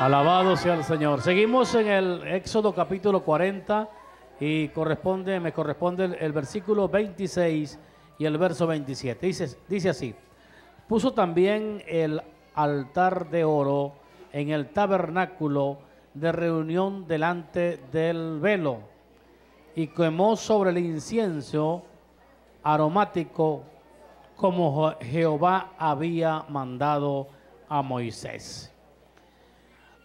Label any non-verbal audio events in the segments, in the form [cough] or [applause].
Alabado sea el Señor. Seguimos en el Éxodo capítulo 40 y corresponde, me corresponde el, versículo 26 y el verso 27. Dice, dice así, puso también el altar de oro en el tabernáculo de reunión delante del velo y quemó sobre el incienso aromático como Jehová había mandado a Moisés.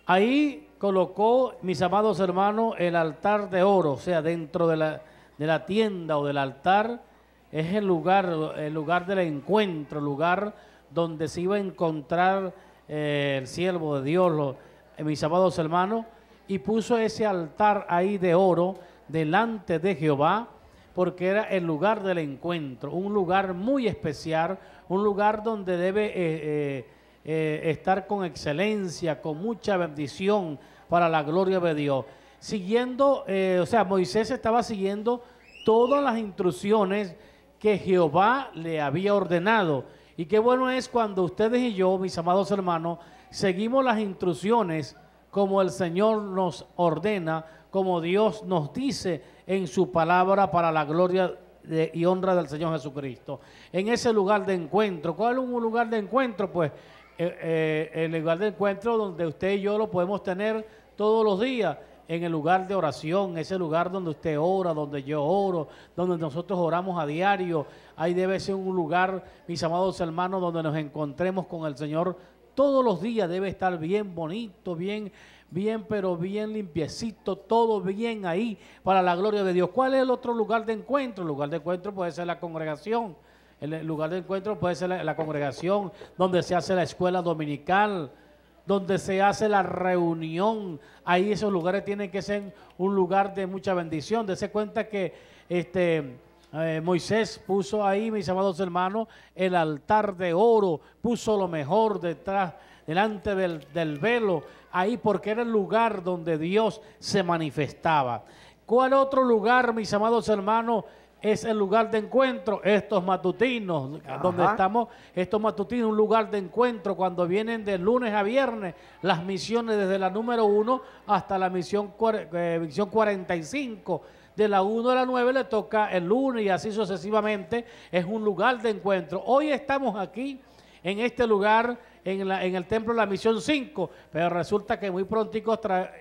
Ahí colocó, mis amados hermanos, el altar de oro, o sea, dentro de la, de la tienda o del altar es el lugar, el lugar del encuentro, el lugar donde se iba a encontrar eh, el siervo de Dios, eh, mis amados hermanos, y puso ese altar ahí de oro delante de Jehová, porque era el lugar del encuentro, un lugar muy especial, un lugar donde debe eh, eh, estar con excelencia, con mucha bendición para la gloria de Dios. Siguiendo, eh, o sea, Moisés estaba siguiendo todas las instrucciones que Jehová le había ordenado. Y qué bueno es cuando ustedes y yo, mis amados hermanos, seguimos las instrucciones como el Señor nos ordena, como Dios nos dice en su palabra para la gloria y honra del Señor Jesucristo. En ese lugar de encuentro, ¿cuál es un lugar de encuentro? Pues eh, eh, el lugar de encuentro donde usted y yo lo podemos tener todos los días, en el lugar de oración, ese lugar donde usted ora, donde yo oro, donde nosotros oramos a diario. Ahí debe ser un lugar, mis amados hermanos, donde nos encontremos con el Señor todos los días. Debe estar bien bonito, bien, bien, pero bien limpiecito, todo bien ahí para la gloria de Dios. ¿Cuál es el otro lugar de encuentro? El lugar de encuentro puede ser la congregación. El lugar de encuentro puede ser la, congregación, donde se hace la escuela dominical, donde se hace la reunión. Ahí esos lugares tienen que ser un lugar de mucha bendición. Dese cuenta que este eh, Moisés puso ahí, mis amados hermanos, el altar de oro, puso lo mejor detrás, delante del, del velo, ahí porque era el lugar donde Dios se manifestaba. ¿Cuál otro lugar, mis amados hermanos? Es el lugar de encuentro, estos matutinos, Ajá. donde estamos, estos matutinos, un lugar de encuentro cuando vienen de lunes a viernes, las misiones desde la número uno hasta la misión, eh, misión 45. De la 1 a la 9 le toca el lunes y así sucesivamente. Es un lugar de encuentro. Hoy estamos aquí en este lugar, en, la, en el templo de la misión 5, pero resulta que muy pronto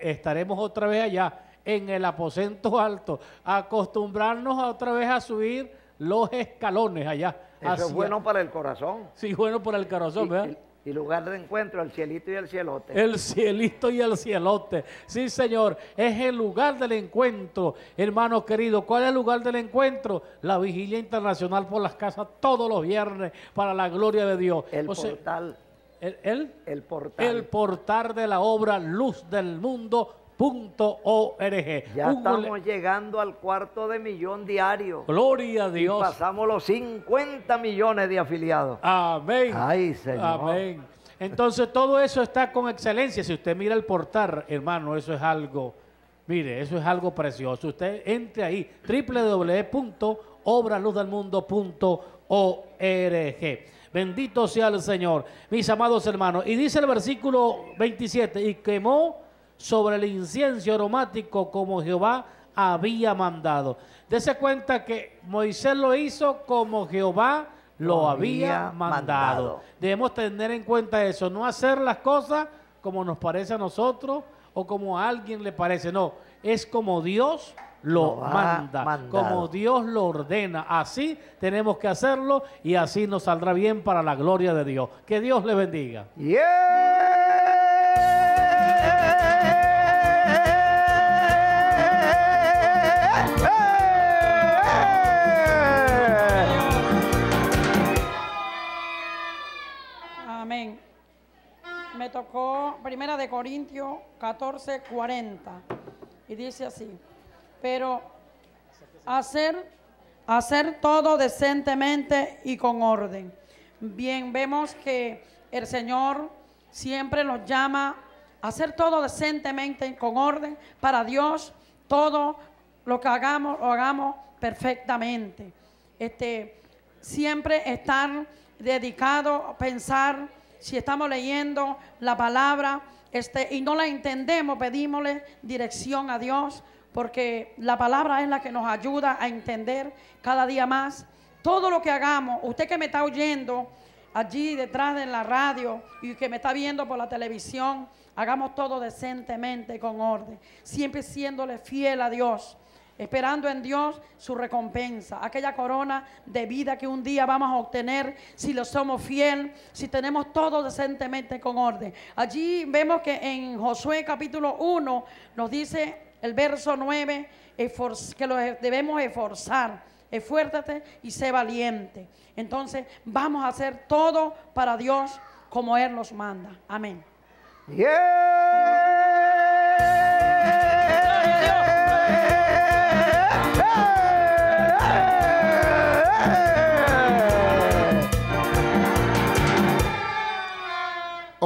estaremos otra vez allá en el aposento alto, acostumbrarnos a otra vez a subir los escalones allá. Eso hacia... es bueno para el corazón. Sí, bueno para el corazón, y, ¿verdad? Y, y, lugar de encuentro, el cielito y el cielote. El cielito y el cielote. Sí, Señor, es el lugar del encuentro, hermano querido. ¿Cuál es el lugar del encuentro? La vigilia internacional por las casas todos los viernes para la gloria de Dios. El o sea, portal. ¿El, el, el portal. El portal de la obra Luz del Mundo .org. Ya Un estamos llegando al cuarto de millón diario. Gloria a Dios. Y pasamos los 50 millones de afiliados. Amén. Ay, Señor. Amén. Entonces todo eso está con excelencia. Si usted mira el portal, hermano, eso es algo, mire, eso es algo precioso. Usted entre ahí, www.obraluzdelmundo.org. Bendito sea el Señor, mis amados hermanos. Y dice el versículo 27, y quemó sobre el incienso aromático como Jehová había mandado. Dese cuenta que Moisés lo hizo como Jehová lo, lo había, había mandado. mandado. Debemos tener en cuenta eso, no hacer las cosas como nos parece a nosotros o como a alguien le parece, no, es como Dios lo, lo manda, como Dios lo ordena. Así tenemos que hacerlo y así nos saldrá bien para la gloria de Dios. Que Dios le bendiga. Me tocó Primera de Corintios 14, 40. Y dice así, pero hacer, hacer todo decentemente y con orden. Bien, vemos que el Señor siempre nos llama a hacer todo decentemente y con orden. Para Dios, todo lo que hagamos, lo hagamos perfectamente. Este, siempre estar dedicado pensar si estamos leyendo la palabra, este, y no la entendemos, pedímosle dirección a Dios, porque la palabra es la que nos ayuda a entender cada día más. Todo lo que hagamos, usted que me está oyendo allí detrás de la radio y que me está viendo por la televisión, hagamos todo decentemente, con orden, siempre siéndole fiel a Dios esperando en Dios su recompensa, aquella corona de vida que un día vamos a obtener si lo somos fiel, si tenemos todo decentemente con orden. Allí vemos que en Josué capítulo 1 nos dice el verso 9 que lo debemos esforzar. Esfuérzate y sé valiente. Entonces vamos a hacer todo para Dios como Él nos manda. Amén.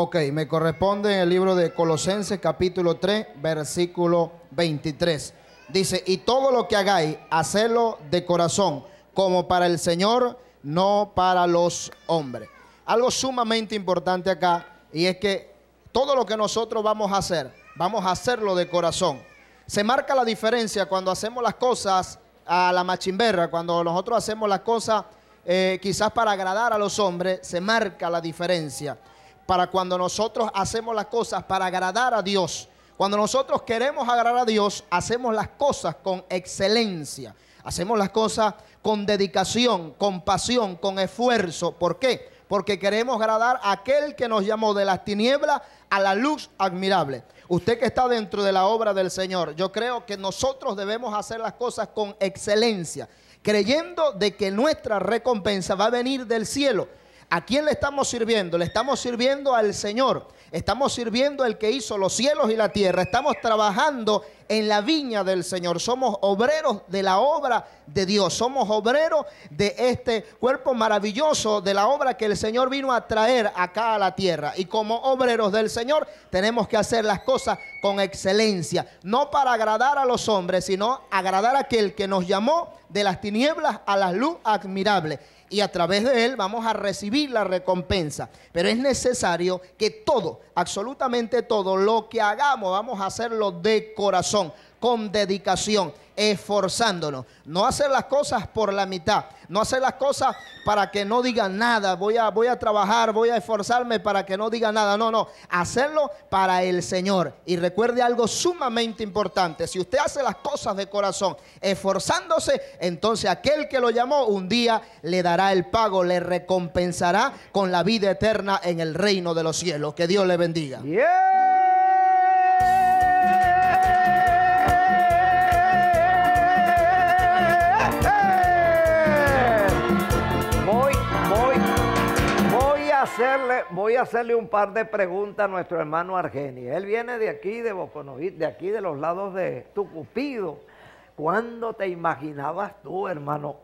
Ok, me corresponde en el libro de Colosenses capítulo 3, versículo 23. Dice, y todo lo que hagáis, hacedlo de corazón, como para el Señor, no para los hombres. Algo sumamente importante acá, y es que todo lo que nosotros vamos a hacer, vamos a hacerlo de corazón. Se marca la diferencia cuando hacemos las cosas a la machimberra, cuando nosotros hacemos las cosas eh, quizás para agradar a los hombres, se marca la diferencia para cuando nosotros hacemos las cosas para agradar a Dios. Cuando nosotros queremos agradar a Dios, hacemos las cosas con excelencia. Hacemos las cosas con dedicación, con pasión, con esfuerzo. ¿Por qué? Porque queremos agradar a aquel que nos llamó de las tinieblas a la luz admirable. Usted que está dentro de la obra del Señor, yo creo que nosotros debemos hacer las cosas con excelencia, creyendo de que nuestra recompensa va a venir del cielo ¿A quién le estamos sirviendo? Le estamos sirviendo al Señor. Estamos sirviendo al que hizo los cielos y la tierra. Estamos trabajando en la viña del Señor. Somos obreros de la obra de Dios. Somos obreros de este cuerpo maravilloso, de la obra que el Señor vino a traer acá a la tierra. Y como obreros del Señor tenemos que hacer las cosas con excelencia. No para agradar a los hombres, sino agradar a aquel que nos llamó de las tinieblas a la luz admirable y a través de él vamos a recibir la recompensa. Pero es necesario que todo, absolutamente todo lo que hagamos, vamos a hacerlo de corazón, con dedicación esforzándonos. No hacer las cosas por la mitad. No hacer las cosas para que no digan nada. Voy a, voy a trabajar, voy a esforzarme para que no digan nada. No, no. Hacerlo para el Señor. Y recuerde algo sumamente importante. Si usted hace las cosas de corazón, esforzándose, entonces aquel que lo llamó un día le dará el pago, le recompensará con la vida eterna en el reino de los cielos. Que Dios le bendiga. Voy a hacerle un par de preguntas a nuestro hermano Argeni. Él viene de aquí, de Boconovit, de aquí de los lados de Tucupido. ¿Cuándo te imaginabas tú, hermano?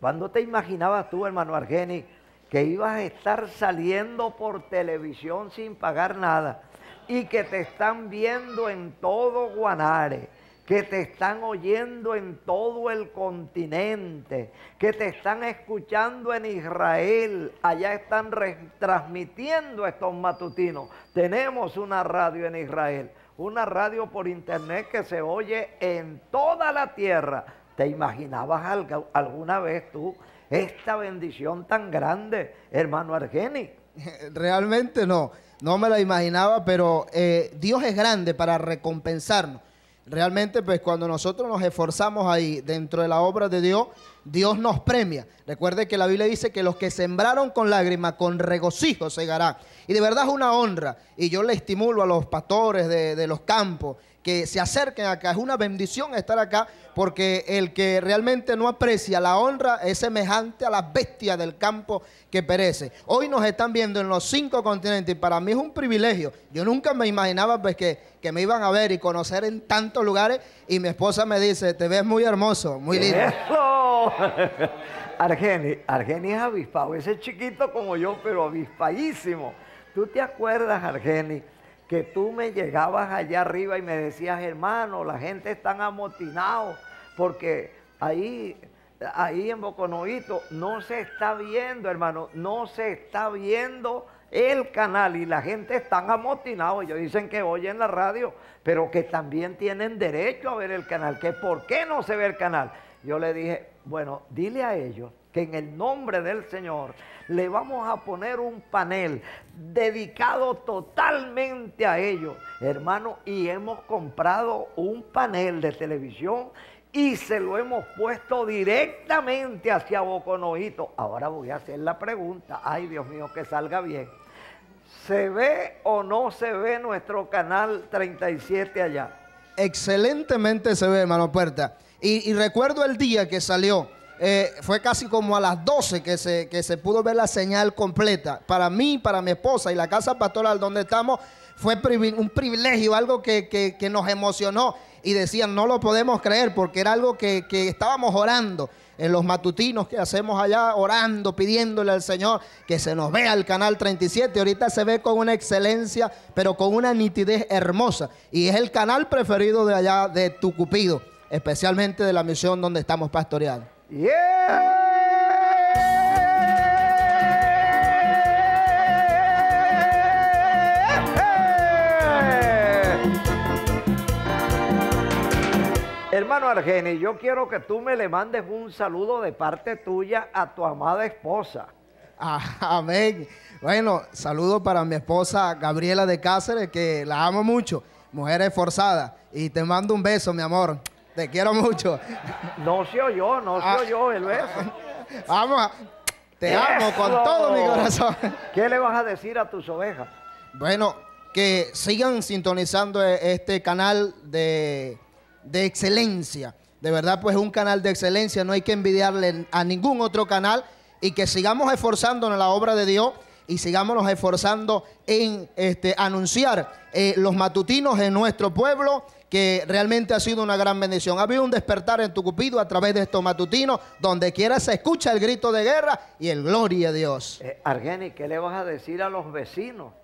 ¿Cuándo te imaginabas tú, hermano Argeni, que ibas a estar saliendo por televisión sin pagar nada y que te están viendo en todo Guanare? Que te están oyendo en todo el continente, que te están escuchando en Israel, allá están transmitiendo estos matutinos. Tenemos una radio en Israel, una radio por internet que se oye en toda la tierra. ¿Te imaginabas alguna vez tú esta bendición tan grande, hermano Argeni? [laughs] Realmente no, no me la imaginaba, pero eh, Dios es grande para recompensarnos. Realmente, pues cuando nosotros nos esforzamos ahí dentro de la obra de Dios, Dios nos premia. Recuerde que la Biblia dice que los que sembraron con lágrimas, con regocijo segarán. Y de verdad es una honra. Y yo le estimulo a los pastores de, de los campos que se acerquen acá. Es una bendición estar acá porque el que realmente no aprecia la honra es semejante a la bestia del campo que perece. Hoy nos están viendo en los cinco continentes y para mí es un privilegio. Yo nunca me imaginaba pues, que, que me iban a ver y conocer en tantos lugares y mi esposa me dice, te ves muy hermoso, muy lindo. [laughs] Argeni, Argeni es avispado, ese chiquito como yo, pero avispadísimo. ¿Tú te acuerdas, Argeni? Que tú me llegabas allá arriba y me decías, hermano, la gente está amotinado porque ahí, ahí en Boconoito no se está viendo, hermano, no se está viendo el canal y la gente están amotinados. Ellos dicen que oyen la radio, pero que también tienen derecho a ver el canal. Que por qué no se ve el canal. Yo le dije, bueno, dile a ellos que en el nombre del Señor le vamos a poner un panel dedicado totalmente a ellos, hermano, y hemos comprado un panel de televisión y se lo hemos puesto directamente hacia Boconojito. Ahora voy a hacer la pregunta, ay Dios mío, que salga bien. ¿Se ve o no se ve nuestro canal 37 allá? Excelentemente se ve, hermano Puerta. Y, recuerdo el día que salió, eh, fue casi como a las 12 que se, que se pudo ver la señal completa. Para mí, para mi esposa y la casa pastoral donde estamos, fue un privilegio, algo que, nos emocionó y decían, no lo podemos creer porque era algo que, que estábamos orando en los matutinos que hacemos allá, orando, pidiéndole al Señor que se nos vea el canal 37. Ahorita se ve con una excelencia, pero con una nitidez hermosa. Y es el canal preferido de allá de Tucupido, especialmente de la misión donde estamos pastoreando. Hermano Argeni, yo quiero que tú me le mandes un saludo de parte tuya a tu amada esposa. Ah, amén. Bueno, saludo para mi esposa Gabriela de Cáceres, que la amo mucho, mujer esforzada. Y te mando un beso, mi amor. Te quiero mucho. No se oyó, no se ah. oyó el beso. [laughs] Vamos, te amo con todo mi corazón. ¿Qué le vas a decir a tus ovejas? Bueno, que sigan sintonizando e-, este canal de de excelencia. De verdad, pues un canal de excelencia, no hay que envidiarle a ningún otro canal y que sigamos esforzándonos en la obra de Dios y sigámonos esforzando en este, anunciar eh, los matutinos en nuestro pueblo, que realmente ha sido una gran bendición. Ha habido un despertar en tu cupido a través de estos matutinos, donde quiera se escucha el grito de guerra y el gloria a Dios. Eh, Argeni, ¿qué le vas a decir a los vecinos?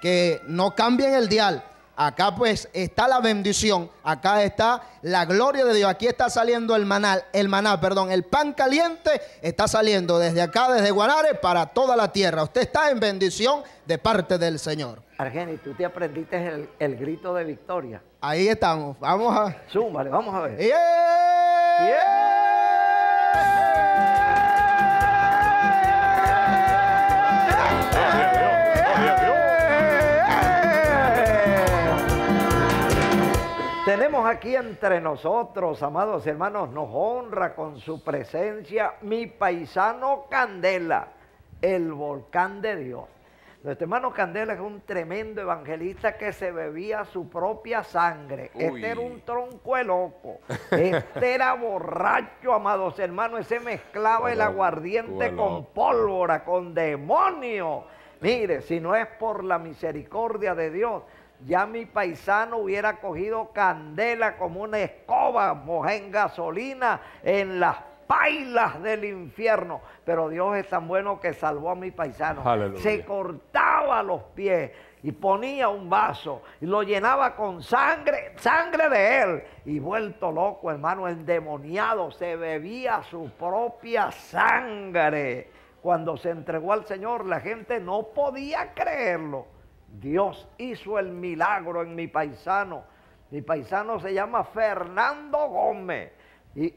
Que no cambien el dial, Acá pues está la bendición, acá está la gloria de Dios, aquí está saliendo el manal, el maná, perdón, el pan caliente está saliendo desde acá, desde Guanare, para toda la tierra. Usted está en bendición de parte del Señor. Argeni, tú te aprendiste el, grito de victoria. Ahí estamos, vamos a... Súmale, vamos a ver. Tenemos aquí entre nosotros, amados hermanos, nos honra con su presencia mi paisano Candela, el volcán de Dios. Nuestro hermano Candela es un tremendo evangelista que se bebía su propia sangre. Este era un tronco de loco. Este era borracho, amados hermanos. Ese mezclaba el aguardiente con pólvora, con demonio. Mire, si no es por la misericordia de Dios, ya mi paisano hubiera cogido candela como una escoba, mojada en gasolina en las pailas del infierno. Pero Dios es tan bueno que salvó a mi paisano. Se cortaba los pies y ponía un vaso y lo llenaba con sangre, sangre de él. Y vuelto loco, hermano, endemoniado, se bebía su propia sangre. Cuando se entregó al Señor, la gente no podía creerlo. Dios hizo el milagro en mi paisano. Mi paisano se llama Fernando Gómez. Y,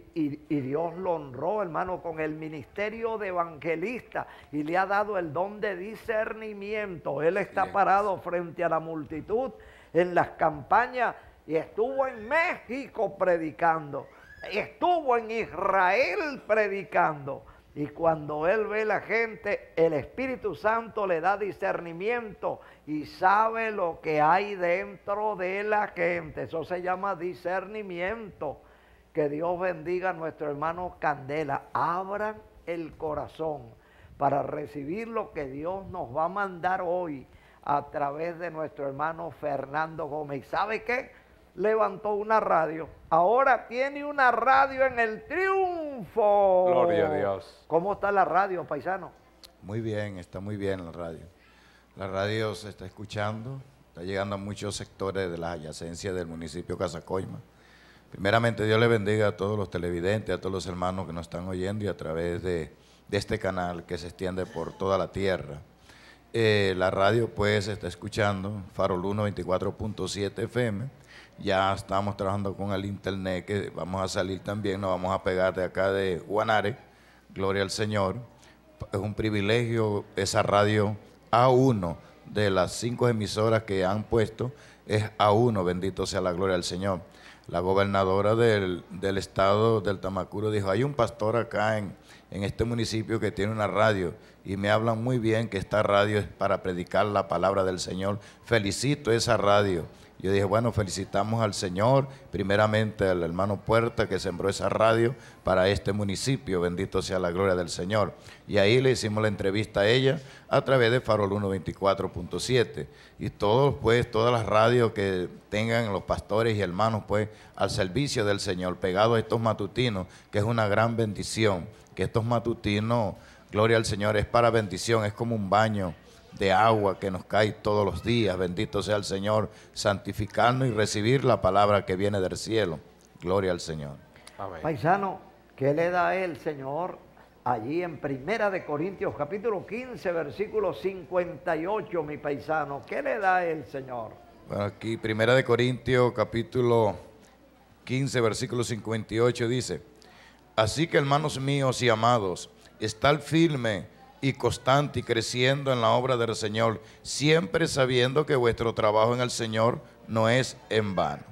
Dios lo honró, hermano, con el ministerio de evangelista y le ha dado el don de discernimiento. Él está parado frente a la multitud en las campañas y estuvo en México predicando. Estuvo en Israel predicando. Y cuando Él ve la gente, el Espíritu Santo le da discernimiento y sabe lo que hay dentro de la gente. Eso se llama discernimiento. Que Dios bendiga a nuestro hermano Candela. Abran el corazón para recibir lo que Dios nos va a mandar hoy a través de nuestro hermano Fernando Gómez. ¿Sabe qué? Levantó una radio. Ahora tiene una radio en el triunfo. Gloria a Dios. ¿Cómo está la radio, paisano? Muy bien, está muy bien la radio. La radio se está escuchando, está llegando a muchos sectores de la adyacencia del municipio Casacoima. Primeramente, Dios le bendiga a todos los televidentes, a todos los hermanos que nos están oyendo y a través de, este canal que se extiende por toda la tierra. Eh, la radio pues está escuchando Farol 1 24.7 FM. Ya estamos trabajando con el internet que vamos a salir también, nos vamos a pegar de acá de Guanare. Gloria al Señor. Es un privilegio esa radio A1 de las cinco emisoras que han puesto es A1, bendito sea la gloria del Señor. La gobernadora del, del estado del Tamacuro dijo, hay un pastor acá en, en este municipio que tiene una radio y me hablan muy bien que esta radio es para predicar la palabra del Señor. Felicito esa radio. Yo dije, bueno, felicitamos al Señor, primeramente al hermano Puerta que sembró esa radio para este municipio, bendito sea la gloria del Señor. Y ahí le hicimos la entrevista a ella a través de Farol 124.7. Y todos, pues, todas las radios que tengan los pastores y hermanos, pues, al servicio del Señor, pegados a estos matutinos, que es una gran bendición, que estos matutinos, gloria al Señor, es para bendición, es como un baño de agua que nos cae todos los días. Bendito sea el Señor, santificarnos y recibir la palabra que viene del cielo. Gloria al Señor. Paisano, ¿qué le da el Señor allí en Primera de Corintios capítulo 15, versículo 58, mi paisano? ¿Qué le da el Señor? Bueno, aquí Primera de Corintios capítulo 15, versículo 58 dice, así que hermanos míos y amados, estar firme y constante y creciendo en la obra del Señor, siempre sabiendo que vuestro trabajo en el Señor no es en vano.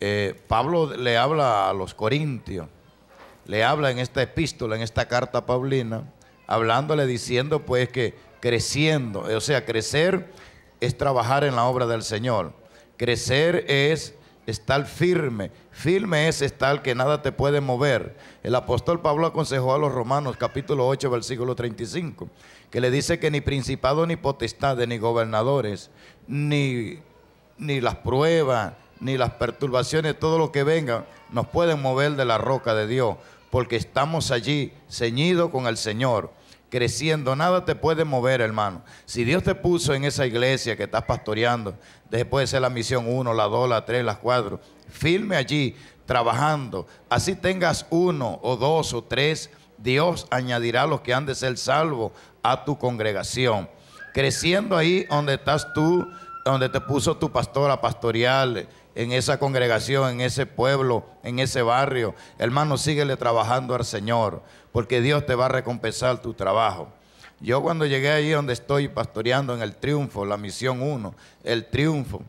Eh, Pablo le habla a los corintios, le habla en esta epístola, en esta carta paulina, hablándole diciendo pues que creciendo, o sea, crecer es trabajar en la obra del Señor. Crecer es estar firme. Firme es estar que nada te puede mover. El apóstol Pablo aconsejó a los romanos, capítulo 8, versículo 35, que le dice que ni principado, ni potestades, ni gobernadores, ni, ni las pruebas, ni las perturbaciones, todo lo que venga, nos pueden mover de la roca de Dios, porque estamos allí ceñidos con el Señor creciendo, nada te puede mover, hermano. Si Dios te puso en esa iglesia que estás pastoreando, después de ser la misión 1, la 2, la 3, la 4, firme allí, trabajando. Así tengas uno o dos o tres, Dios añadirá los que han de ser salvos a tu congregación. Creciendo ahí donde estás tú, donde te puso tu pastora pastoreal, en esa congregación, en ese pueblo, en ese barrio. Hermano, síguele trabajando al Señor, porque Dios te va a recompensar tu trabajo. Yo cuando llegué ahí donde estoy pastoreando en el Triunfo, la misión 1, el Triunfo,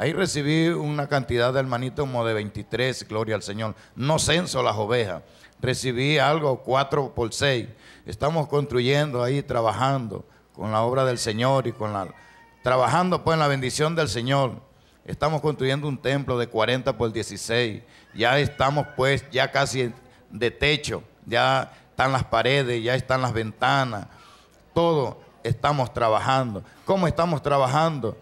ahí recibí una cantidad de hermanitos como de 23, gloria al Señor. No censo las ovejas, recibí algo 4 por 6. Estamos construyendo ahí, trabajando con la obra del Señor y con la... Trabajando pues en la bendición del Señor. Estamos construyendo un templo de 40 por 16. Ya estamos pues ya casi de techo. Ya están las paredes, ya están las ventanas. Todo estamos trabajando. ¿Cómo estamos trabajando?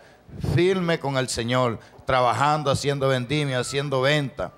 Firme con el Señor, trabajando, haciendo vendimia, haciendo venta.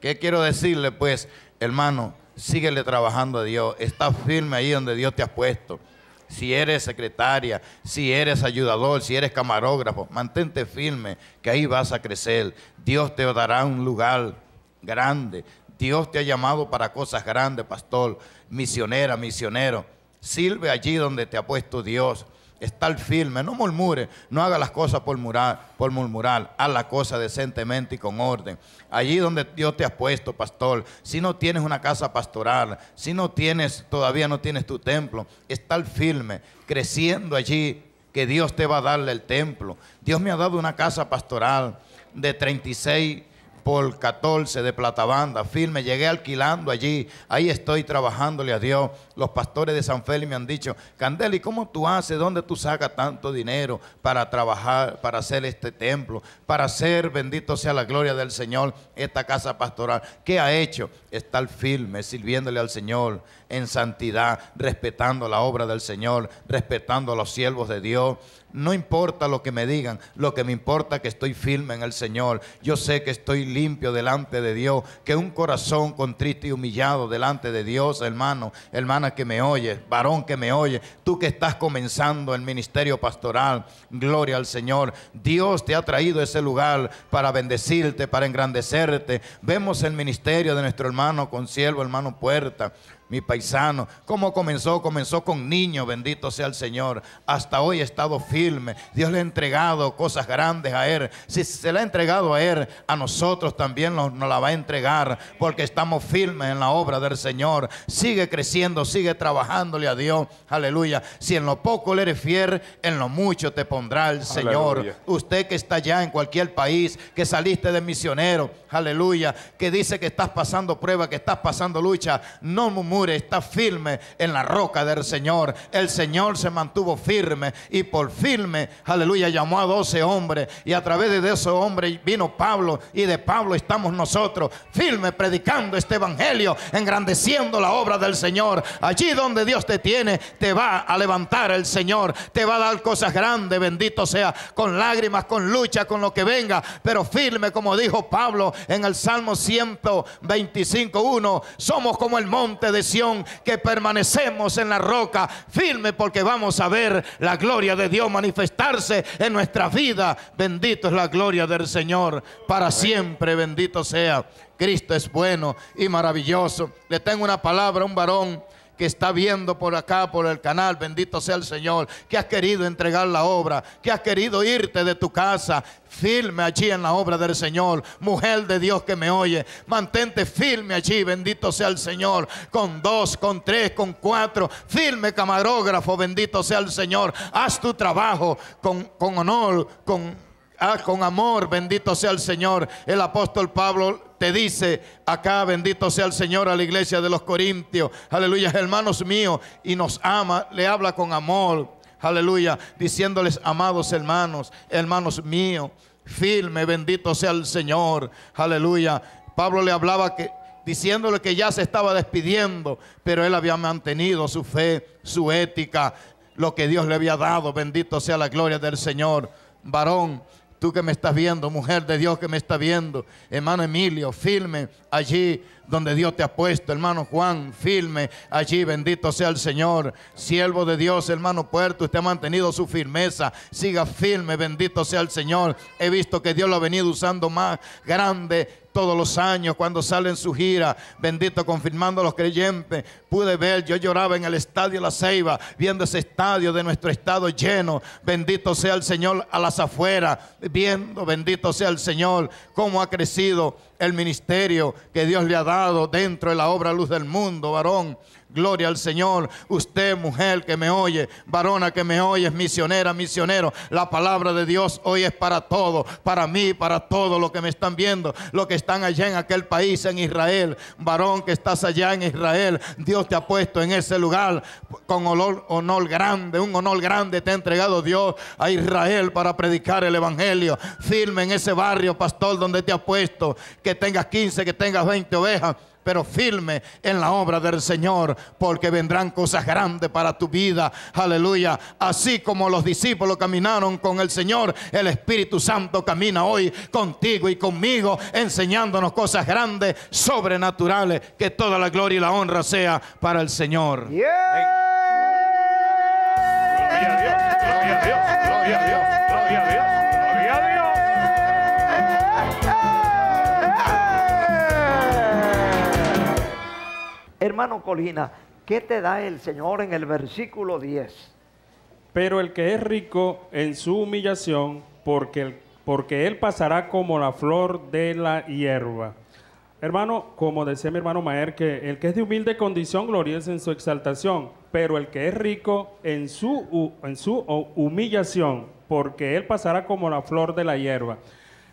¿Qué quiero decirle? Pues, hermano, síguele trabajando a Dios. Está firme ahí donde Dios te ha puesto si eres secretaria, si eres ayudador, si eres camarógrafo, mantente firme, que ahí vas a crecer. Dios te dará un lugar grande. Dios te ha llamado para cosas grandes, pastor, misionera, misionero. Sirve allí donde te ha puesto Dios estar firme, no murmure, no haga las cosas por murmurar, por murmurar, haz las cosas decentemente y con orden. Allí donde Dios te ha puesto, pastor, si no tienes una casa pastoral, si no tienes, todavía no tienes tu templo, estar firme, creciendo allí, que Dios te va a darle el templo. Dios me ha dado una casa pastoral de 36 por 14 de Platabanda, firme, llegué alquilando allí, ahí estoy trabajándole a Dios. Los pastores de San Félix me han dicho, Candeli, ¿cómo tú haces? ¿Dónde tú sacas tanto dinero para trabajar, para hacer este templo, para hacer, bendito sea la gloria del Señor, esta casa pastoral? ¿Qué ha hecho? Estar firme, sirviéndole al Señor en santidad, respetando la obra del Señor, respetando a los siervos de Dios no importa lo que me digan, lo que me importa es que estoy firme en el Señor. Yo sé que estoy limpio delante de Dios, que un corazón contrito y humillado delante de Dios, hermano, hermana que me oye, varón que me oye, tú que estás comenzando el ministerio pastoral, gloria al Señor. Dios te ha traído ese lugar para bendecirte, para engrandecerte. Vemos el ministerio de nuestro hermano conciervo, hermano Puerta mi paisano. ¿Cómo comenzó? Comenzó con niños, bendito sea el Señor. Hasta hoy ha estado firme. Dios le ha entregado cosas grandes a él. Si se le ha entregado a él, a nosotros también nos, nos la va a entregar porque estamos firmes en la obra del Señor. Sigue creciendo, sigue trabajándole a Dios. Aleluya. Si en lo poco le eres fiel, en lo mucho te pondrá el Señor. Aleluya. Usted que está allá en cualquier país, que saliste de misionero, aleluya, que dice que estás pasando prueba, que estás pasando lucha, no está firme en la roca del Señor. El Señor se mantuvo firme y por firme, aleluya, llamó a doce hombres y a través de esos hombres vino Pablo y de Pablo estamos nosotros, firme predicando este evangelio, engrandeciendo la obra del Señor. Allí donde Dios te tiene, te va a levantar el Señor, te va a dar cosas grandes, bendito sea, con lágrimas, con lucha, con lo que venga, pero firme, como dijo Pablo en el Salmo 125.1, somos como el monte de Que permanecemos en la roca, firme porque vamos a ver la gloria de Dios manifestarse en nuestra vida. Bendito es la gloria del Señor para siempre, bendito sea. Cristo es bueno y maravilloso. Le tengo una palabra a un varón que está viendo por acá, por el canal, bendito sea el Señor, que has querido entregar la obra, que has querido irte de tu casa, firme allí en la obra del Señor, mujer de Dios que me oye, mantente firme allí, bendito sea el Señor, con dos, con tres, con cuatro, firme camarógrafo, bendito sea el Señor, haz tu trabajo con, con honor, con Ah, con amor, bendito sea el Señor. El apóstol Pablo te dice acá, bendito sea el Señor a la iglesia de los Corintios. Aleluya, hermanos míos, y nos ama, le habla con amor. Aleluya, diciéndoles, amados hermanos, hermanos míos, firme, bendito sea el Señor. Aleluya. Pablo le hablaba que diciéndole que ya se estaba despidiendo, pero él había mantenido su fe, su ética, lo que Dios le había dado. Bendito sea la gloria del Señor. Varón, Tú que me estás viendo, mujer de Dios que me está viendo, hermano Emilio, firme allí donde Dios te ha puesto, hermano Juan, firme allí, bendito sea el Señor, siervo de Dios, hermano Puerto, usted ha mantenido su firmeza, siga firme, bendito sea el Señor. He visto que Dios lo ha venido usando más grande todos los años cuando sale en su gira, bendito, confirmando a los creyentes. Pude ver, yo lloraba en el estadio La Ceiba, viendo ese estadio de nuestro estado lleno. Bendito sea el Señor a las afueras, viendo, bendito sea el Señor, cómo ha crecido el ministerio que Dios le ha dado dentro de la obra Luz del Mundo, varón. Gloria al Señor. Usted, mujer que me oye, varona que me oye, misionera, misionero. La palabra de Dios hoy es para todo, para mí, para todos los que me están viendo, los que están allá en aquel país, en Israel. Varón que estás allá en Israel, Dios te ha puesto en ese lugar con honor, honor grande, un honor grande te ha entregado Dios a Israel para predicar el Evangelio. Firme en ese barrio, pastor, donde te ha puesto, que tengas 15, que tengas 20 ovejas pero firme en la obra del Señor, porque vendrán cosas grandes para tu vida. Aleluya. Así como los discípulos caminaron con el Señor, el Espíritu Santo camina hoy contigo y conmigo, enseñándonos cosas grandes, sobrenaturales. Que toda la gloria y la honra sea para el Señor. Hermano Colina, ¿qué te da el Señor en el versículo 10? Pero el que es rico en su humillación, porque, porque él pasará como la flor de la hierba. Hermano, como decía mi hermano Maer, que el que es de humilde condición gloriece en su exaltación, pero el que es rico en su, en su hu- humillación, porque él pasará como la flor de la hierba.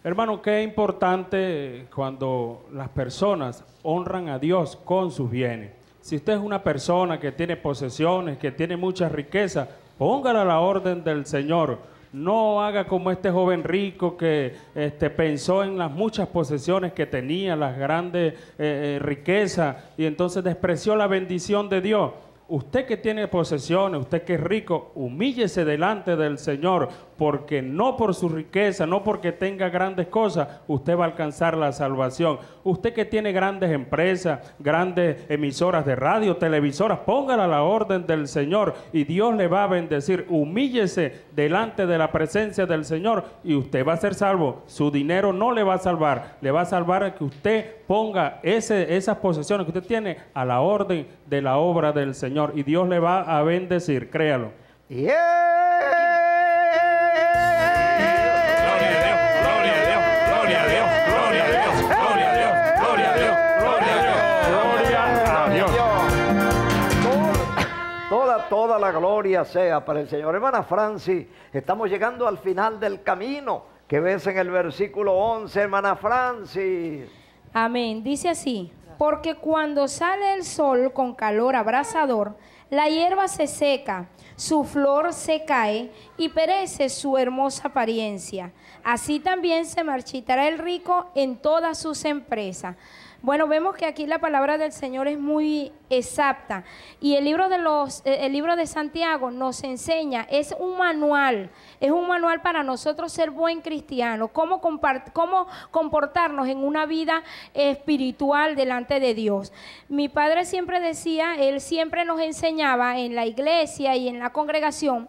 Hermano, qué importante cuando las personas honran a Dios con sus bienes. Si usted es una persona que tiene posesiones, que tiene mucha riqueza, póngala a la orden del Señor. No haga como este joven rico que este, pensó en las muchas posesiones que tenía, las grandes eh, eh, riquezas, y entonces despreció la bendición de Dios. Usted que tiene posesiones, usted que es rico, humíllese delante del Señor, porque no por su riqueza, no porque tenga grandes cosas, usted va a alcanzar la salvación. Usted que tiene grandes empresas, grandes emisoras de radio, televisoras, póngala a la orden del Señor y Dios le va a bendecir. Humíllese delante de la presencia del Señor y usted va a ser salvo. Su dinero no le va a salvar, le va a salvar a que usted ponga esas posesiones que usted tiene a la orden de la obra del Señor y Dios le va a bendecir, créalo. Gloria Toda, la gloria sea para el Señor. Hermana Francis, estamos llegando al final del camino que ves en el versículo 11, hermana Francis. Amén. Dice así, porque cuando sale el sol con calor abrasador, la hierba se seca, su flor se cae y perece su hermosa apariencia. Así también se marchitará el rico en todas sus empresas. Bueno, vemos que aquí la palabra del Señor es muy exacta y el libro de los eh, el libro de Santiago nos enseña, es un manual, es un manual para nosotros ser buen cristiano, cómo, compart- cómo comportarnos en una vida espiritual delante de Dios. Mi padre siempre decía, él siempre nos enseñaba en la iglesia y en la congregación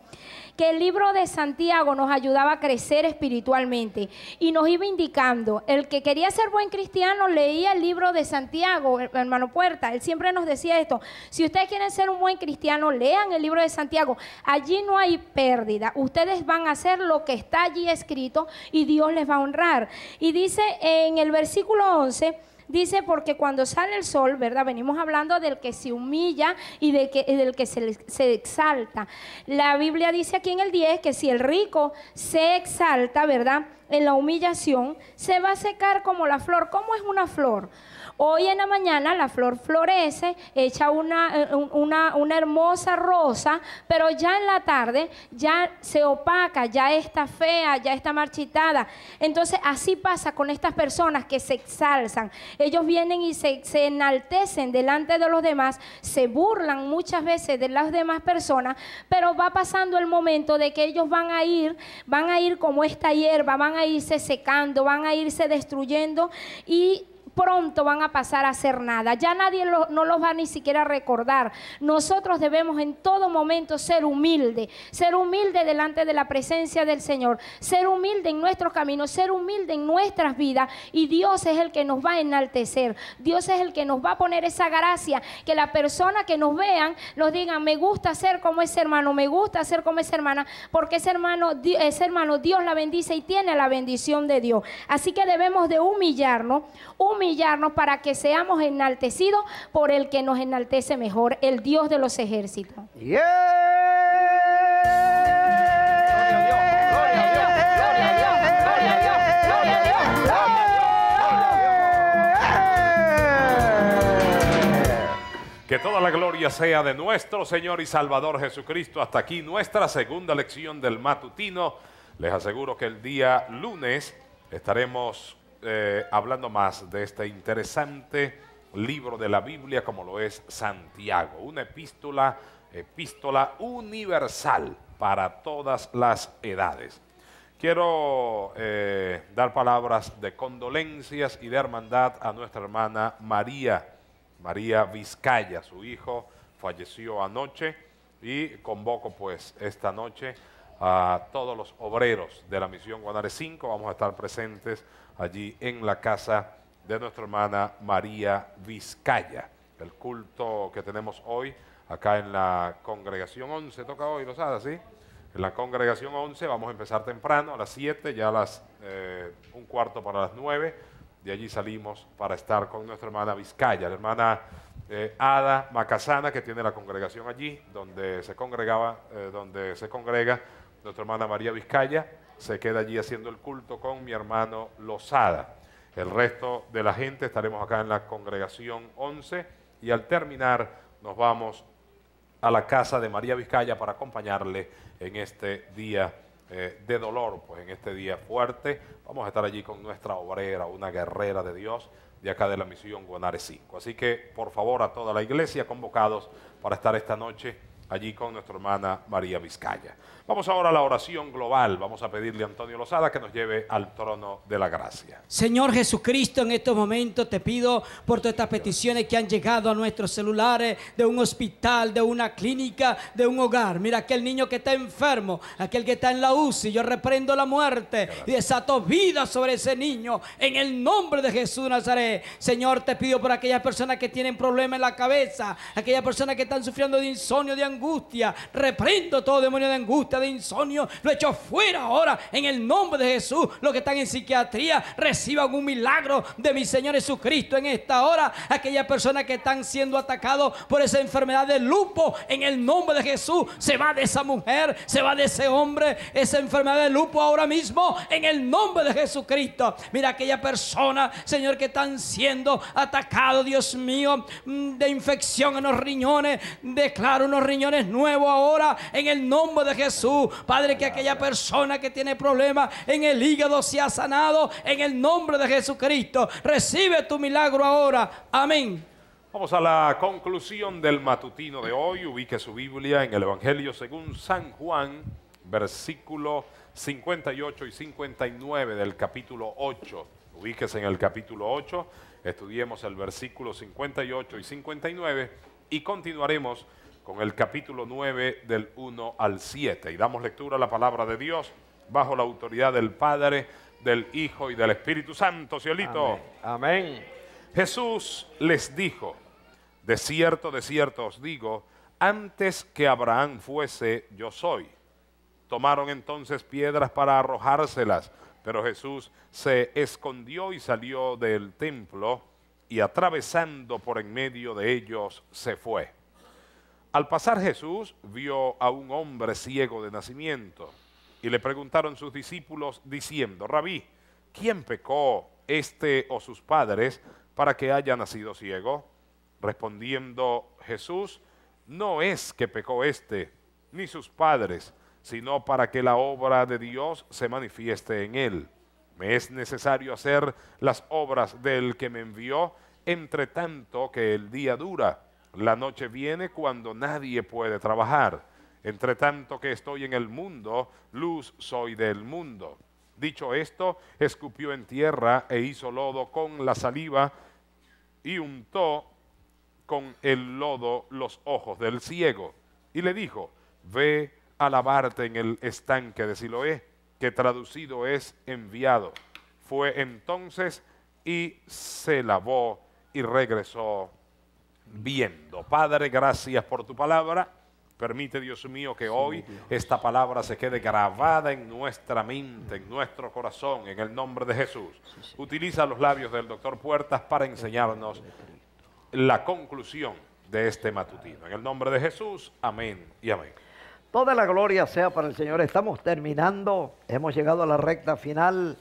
que el libro de Santiago nos ayudaba a crecer espiritualmente y nos iba indicando, el que quería ser buen cristiano leía el libro de Santiago, hermano Puerta, él siempre nos decía esto, si ustedes quieren ser un buen cristiano, lean el libro de Santiago, allí no hay pérdida, ustedes van a hacer lo que está allí escrito y Dios les va a honrar. Y dice en el versículo 11, Dice, porque cuando sale el sol, ¿verdad? Venimos hablando del que se humilla y de que, del que se, se exalta. La Biblia dice aquí en el 10 que si el rico se exalta, ¿verdad? En la humillación, se va a secar como la flor. ¿Cómo es una flor? Hoy en la mañana la flor florece, echa una, eh, un- una, una hermosa rosa, pero ya en la tarde ya se opaca, ya está fea, ya está marchitada. Entonces así pasa con estas personas que se exalzan. Ellos vienen y se, se enaltecen delante de los demás, se burlan muchas veces de las demás personas, pero va pasando el momento de que ellos van a ir, van a ir como esta hierba, van a irse secando, van a irse destruyendo y pronto van a pasar a hacer nada. Ya nadie lo- no los va ni siquiera a recordar. Nosotros debemos en todo momento ser humilde, ser humilde delante de la presencia del Señor, ser humilde en nuestros caminos, ser humilde en nuestras vidas y Dios es el que nos va a enaltecer. Dios es el que nos va a poner esa gracia, que la persona que nos vean nos digan, me gusta ser como ese hermano, me gusta ser como esa hermana, porque ese hermano, ese hermano Dios la bendice y tiene la bendición de Dios. Así que debemos de humillarnos, humillarnos para que seamos enaltecidos por el que nos enaltece mejor, el Dios de los ejércitos. Que toda la gloria sea de nuestro Señor y Salvador Jesucristo. Hasta aquí nuestra segunda lección del matutino. Les aseguro que el día lunes estaremos eh, hablando más de este interesante libro de la Biblia como lo es Santiago. Una epístola, epístola universal para todas las edades. Quiero eh, dar palabras de condolencias y de hermandad a nuestra hermana María. María Vizcaya, su hijo, falleció anoche y convoco pues esta noche a todos los obreros de la misión Guanare 5. Vamos a estar presentes allí en la casa de nuestra hermana María Vizcaya. El culto que tenemos hoy acá en la congregación 11, toca hoy, Lozada, ¿sí? En la congregación 11 vamos a empezar temprano, a las 7, ya a las eh, un cuarto para las 9 de allí salimos para estar con nuestra hermana Vizcaya, la hermana eh, Ada Macasana, que tiene la congregación allí, donde se congregaba, eh, donde se congrega nuestra hermana María Vizcaya, se queda allí haciendo el culto con mi hermano Lozada. El resto de la gente estaremos acá en la congregación 11 y al terminar nos vamos a la casa de María Vizcaya para acompañarle en este día eh, de dolor, pues en este día fuerte. Vamos a estar allí con nuestra obrera, una guerrera de Dios de acá de la misión Guanare 5. Así que, por favor, a toda la iglesia convocados para estar esta noche allí con nuestra hermana María Vizcaya. Vamos ahora a la oración global. Vamos a pedirle a Antonio Lozada que nos lleve al trono de la gracia. Señor Jesucristo, en estos momentos te pido por todas estas peticiones que han llegado a nuestros celulares de un hospital, de una clínica, de un hogar. Mira aquel niño que está enfermo, aquel que está en la UCI. Yo reprendo la muerte y desato vida sobre ese niño en el nombre de Jesús Nazaret. Señor, te pido por aquellas personas que tienen problemas en la cabeza, aquellas personas que están sufriendo de insomnio, de angustia. Reprendo todo demonio de angustia de insomnio, lo echo fuera ahora en el nombre de Jesús. Los que están en psiquiatría reciban un milagro de mi Señor Jesucristo en esta hora. Aquellas personas que están siendo atacados por esa enfermedad de lupo, en el nombre de Jesús, se va de esa mujer, se va de ese hombre, esa enfermedad de lupo ahora mismo, en el nombre de Jesucristo. Mira aquella persona, Señor, que están siendo atacados, Dios mío, mm, de infección en los riñones. Declaro unos riñones nuevos ahora en el nombre de Jesús. Padre, que aquella persona que tiene problemas en el hígado sea sanado en el nombre de Jesucristo. Recibe tu milagro ahora. Amén. Vamos a la conclusión del matutino de hoy. Ubique su Biblia en el Evangelio según San Juan, versículo 58 y 59 del capítulo 8. Ubíquese en el capítulo 8, estudiemos el versículo 58 y 59 y continuaremos con el capítulo 9 del 1 al 7. Y damos lectura a la palabra de Dios bajo la autoridad del Padre, del Hijo y del Espíritu Santo, cielito. Amén. Jesús les dijo, de cierto, de cierto os digo, antes que Abraham fuese, yo soy. Tomaron entonces piedras para arrojárselas, pero Jesús se escondió y salió del templo y atravesando por en medio de ellos se fue. Al pasar Jesús vio a un hombre ciego de nacimiento y le preguntaron sus discípulos diciendo, Rabí, ¿quién pecó, este o sus padres, para que haya nacido ciego? Respondiendo Jesús, no es que pecó este ni sus padres, sino para que la obra de Dios se manifieste en él. Me es necesario hacer las obras del que me envió, entre tanto que el día dura. La noche viene cuando nadie puede trabajar. Entre tanto que estoy en el mundo, luz soy del mundo. Dicho esto, escupió en tierra e hizo lodo con la saliva y untó con el lodo los ojos del ciego. Y le dijo, ve a lavarte en el estanque de Siloé, que traducido es enviado. Fue entonces y se lavó y regresó viendo. Padre, gracias por tu palabra. Permite, Dios mío, que hoy esta palabra se quede grabada en nuestra mente, en nuestro corazón, en el nombre de Jesús. Utiliza los labios del doctor Puertas para enseñarnos la conclusión de este matutino. En el nombre de Jesús, amén y amén. Toda la gloria sea para el Señor. Estamos terminando, hemos llegado a la recta final.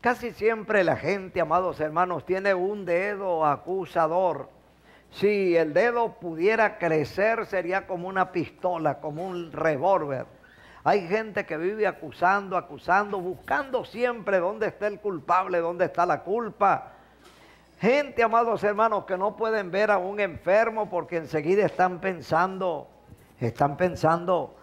Casi siempre la gente, amados hermanos, tiene un dedo acusador. Si el dedo pudiera crecer, sería como una pistola, como un revólver. Hay gente que vive acusando, acusando, buscando siempre dónde está el culpable, dónde está la culpa. Gente, amados hermanos, que no pueden ver a un enfermo porque enseguida están pensando, están pensando,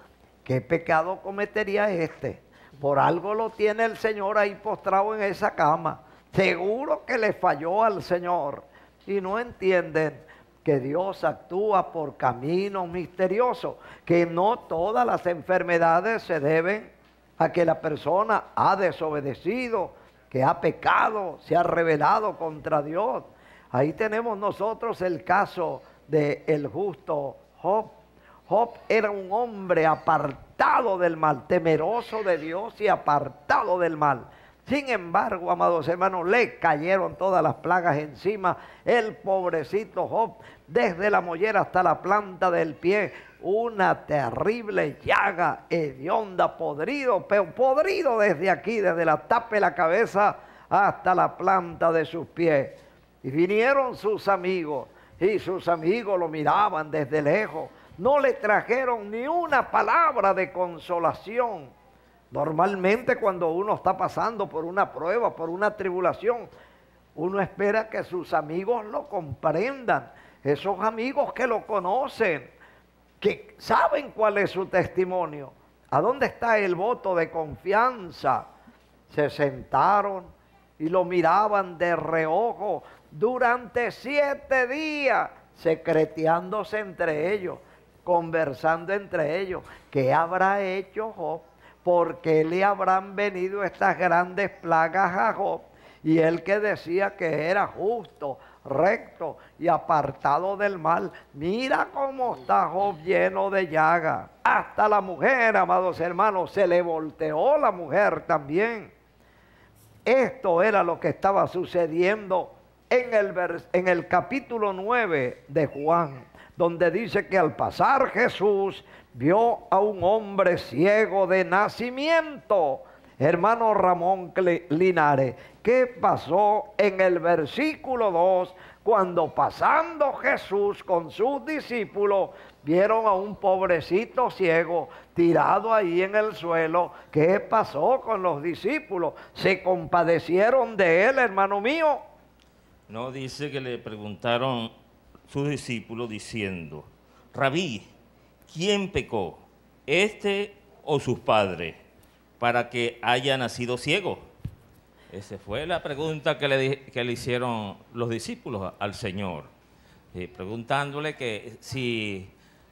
¿qué pecado cometería este? Por algo lo tiene el Señor ahí postrado en esa cama. Seguro que le falló al Señor. Y no entienden que Dios actúa por caminos misteriosos, que no todas las enfermedades se deben a que la persona ha desobedecido, que ha pecado, se ha rebelado contra Dios. Ahí tenemos nosotros el caso del el justo Job. Job era un hombre apartado del mal, temeroso de Dios y apartado del mal. Sin embargo, amados hermanos, le cayeron todas las plagas encima. El pobrecito Job, desde la mollera hasta la planta del pie, una terrible llaga hedionda, podrido, podrido desde aquí, desde la tapa de la cabeza hasta la planta de sus pies. Y vinieron sus amigos, y sus amigos lo miraban desde lejos. No le trajeron ni una palabra de consolación. Normalmente cuando uno está pasando por una prueba, por una tribulación, uno espera que sus amigos lo comprendan. Esos amigos que lo conocen, que saben cuál es su testimonio. ¿A dónde está el voto de confianza? Se sentaron y lo miraban de reojo durante siete días, secreteándose entre ellos, conversando entre ellos. ¿Qué habrá hecho Job? ¿Por qué le habrán venido estas grandes plagas a Job? Y él que decía que era justo, recto y apartado del mal. Mira cómo está lleno de llaga. Hasta la mujer, amados hermanos, se le volteó la mujer también. Esto era lo que estaba sucediendo en el, en el capítulo 9 de Juan, donde dice que al pasar Jesús vio a un hombre ciego de nacimiento. Hermano Ramón Linares, ¿qué pasó en el versículo 2 cuando pasando Jesús con sus discípulos vieron a un pobrecito ciego tirado ahí en el suelo? ¿Qué pasó con los discípulos? ¿Se compadecieron de él, hermano mío? No, dice que le preguntaron sus discípulos diciendo, Rabí, ¿quién pecó? ¿Este o sus padres? Para que haya nacido ciego. Esa fue la pregunta que le, que le hicieron los discípulos al Señor, eh, preguntándole que si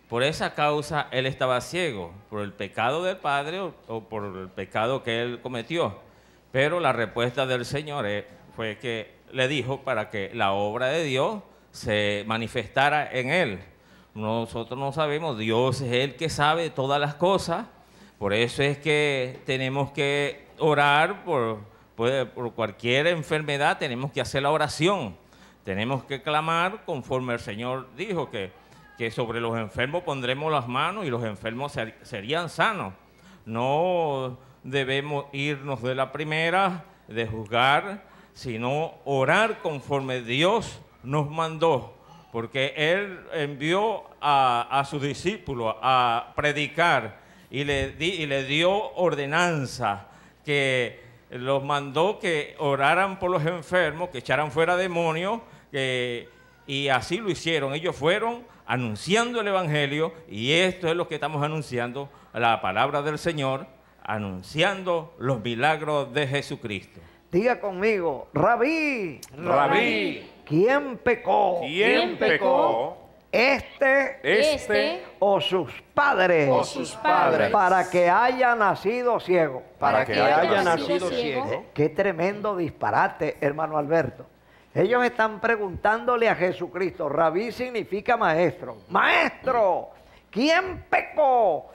por esa causa él estaba ciego, por el pecado del Padre o, por el pecado que él cometió. Pero la respuesta del Señor eh, fue que le dijo para que la obra de Dios se manifestara en él. Nosotros no sabemos, Dios es el que sabe todas las cosas, por eso es que tenemos que orar por por cualquier enfermedad tenemos que hacer la oración. Tenemos que clamar conforme el Señor dijo que, que sobre los enfermos pondremos las manos y los enfermos serían sanos. No debemos irnos de la primera, de juzgar, sino orar conforme Dios nos mandó. Porque Él envió a, a sus discípulos a predicar y le, y le dio ordenanza que los mandó que oraran por los enfermos, que echaran fuera demonios, y así lo hicieron. Ellos fueron anunciando el Evangelio, y esto es lo que estamos anunciando, la palabra del Señor, anunciando los milagros de Jesucristo. Diga conmigo, Rabí, Rabí, ¿quién pecó? ¿Quién pecó? Este, este o sus padres, o sus padres, para que haya nacido ciego. Para, que, haya nacido ciego. Qué tremendo disparate, hermano Alberto. Ellos están preguntándole a Jesucristo, rabí significa maestro. Maestro, ¿quién pecó?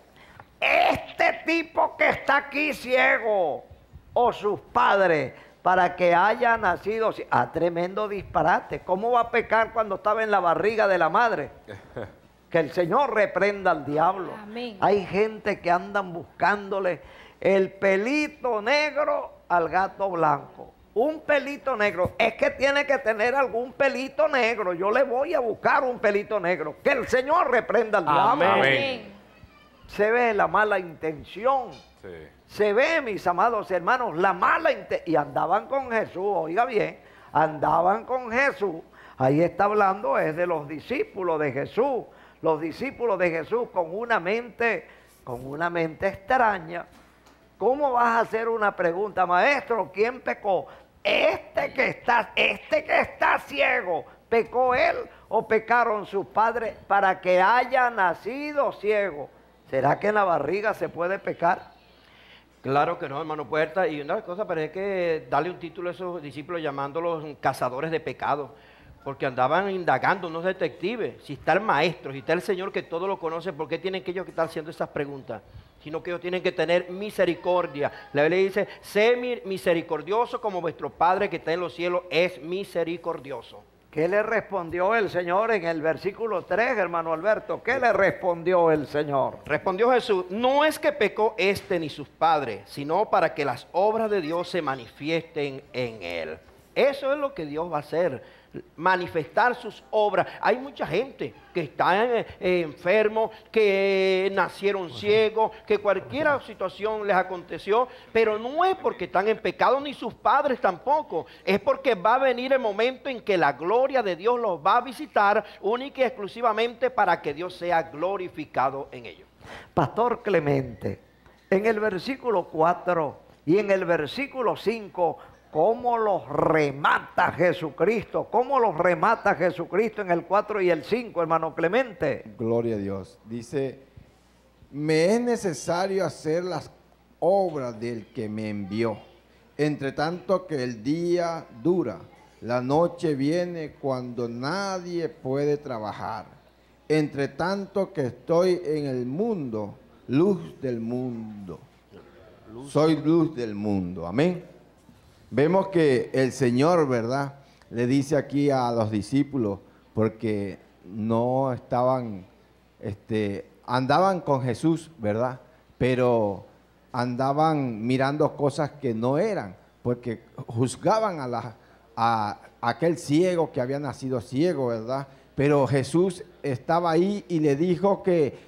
Este tipo que está aquí ciego o sus padres para que haya nacido. a ah, tremendo disparate. ¿Cómo va a pecar cuando estaba en la barriga de la madre? [laughs] Que el Señor reprenda al diablo. Hay gente que andan buscándole el pelito negro al gato blanco. Un pelito negro. Es que tiene que tener algún pelito negro. Yo le voy a buscar un pelito negro. Que el Señor reprenda al diablo. Amén. Se ve la mala intención. Sí. Se ve, mis amados hermanos, la mala y andaban con Jesús, oiga bien, andaban con Jesús. Ahí está hablando es de los discípulos de Jesús, los discípulos de Jesús con una mente, con una mente extraña. ¿Cómo vas a hacer una pregunta, maestro? ¿Quién pecó? Este que está, este que está ciego, ¿pecó él o pecaron sus padres para que haya nacido ciego? ¿Será que en la barriga se puede pecar? Claro que no, hermano Puerta. Y una cosa, parece que darle un título a esos discípulos llamándolos cazadores de pecado, porque andaban indagando unos detectives. Si está el maestro, si está el Señor que todo lo conoce, ¿por qué tienen que ellos que estar haciendo esas preguntas? Sino que ellos tienen que tener misericordia. La Biblia dice, sé misericordioso como vuestro Padre que está en los cielos es misericordioso. ¿Qué le respondió el Señor en el versículo 3, hermano Alberto? ¿Qué le respondió el Señor? Respondió Jesús, no es que pecó este ni sus padres, sino para que las obras de Dios se manifiesten en él. Eso es lo que Dios va a hacer. Manifestar sus obras. Hay mucha gente que está eh, eh, enfermo, que nacieron ciegos, que cualquier situación les aconteció, pero no es porque están en pecado ni sus padres tampoco, es porque va a venir el momento en que la gloria de Dios los va a visitar única y exclusivamente para que Dios sea glorificado en ellos. Pastor Clemente, en el versículo 4 y en el versículo 5 cómo los remata Jesucristo, cómo los remata Jesucristo en el 4 y el 5, hermano Clemente. Gloria a Dios. Dice, me es necesario hacer las obras del que me envió. Entre tanto que el día dura, la noche viene cuando nadie puede trabajar. Entre tanto que estoy en el mundo, luz del mundo. Soy luz del mundo. Amén. Vemos que el Señor, ¿verdad? Le dice aquí a los discípulos, porque no estaban, este, andaban con Jesús, ¿verdad? Pero andaban mirando cosas que no eran, porque juzgaban a, la, a aquel ciego que había nacido ciego, ¿verdad? Pero Jesús estaba ahí y le dijo que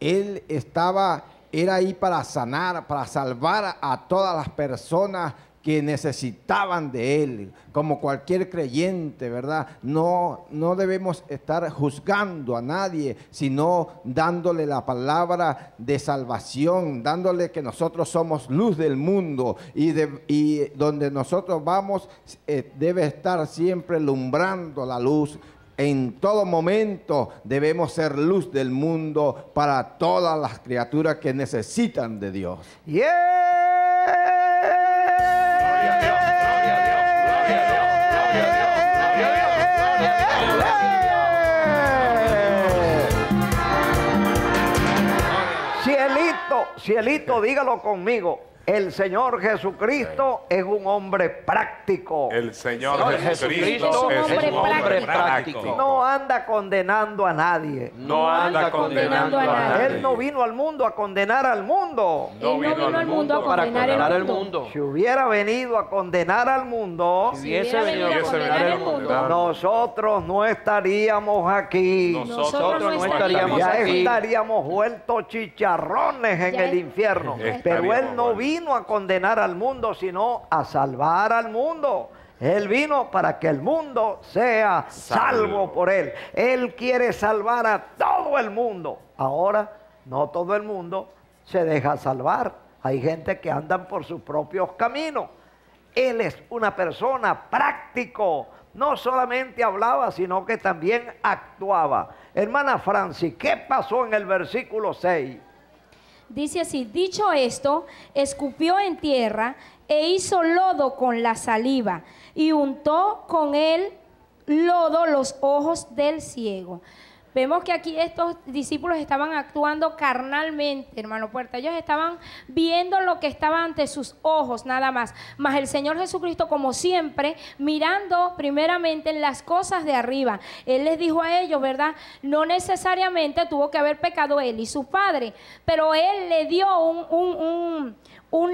él estaba, era ahí para sanar, para salvar a todas las personas que necesitaban de Él, como cualquier creyente, ¿verdad? No, no debemos estar juzgando a nadie, sino dándole la palabra de salvación, dándole que nosotros somos luz del mundo y, donde nosotros vamos eh, debe estar siempre lumbrando la luz. En todo momento debemos ser luz del mundo para todas las criaturas que necesitan de Dios. Cielito, cielito, [laughs] dígalo conmigo. El Señor Jesucristo es un hombre práctico. El Señor, Jesucristo, es un hombre, práctico. No anda condenando a nadie. No anda condenando a nadie. Él no vino al mundo a condenar al mundo. No vino al mundo a condenar al mundo. Si hubiera venido a condenar al mundo, si hubiese venido a condenar al mundo, nosotros no estaríamos aquí. Nosotros no estaríamos ya aquí. estaríamos vueltos chicharrones en el infierno. Pero Él no vino vino a condenar al mundo, sino a salvar al mundo. Él vino para que el mundo sea salvo, por Él. Él quiere salvar a todo el mundo. Ahora, no todo el mundo se deja salvar. Hay gente que andan por sus propios caminos. Él es una persona práctico. No solamente hablaba, sino que también actuaba. Hermana Francis, ¿qué pasó en el versículo 6? Dice así, dicho esto, escupió en tierra e hizo lodo con la saliva y untó con él lodo los ojos del ciego. Vemos que aquí estos discípulos estaban actuando carnalmente, hermano Puerta. Ellos estaban viendo lo que estaba ante sus ojos, nada más. Mas el Señor Jesucristo, como siempre, mirando primeramente en las cosas de arriba. Él les dijo a ellos, ¿verdad? No necesariamente tuvo que haber pecado él y su padre, pero él le dio un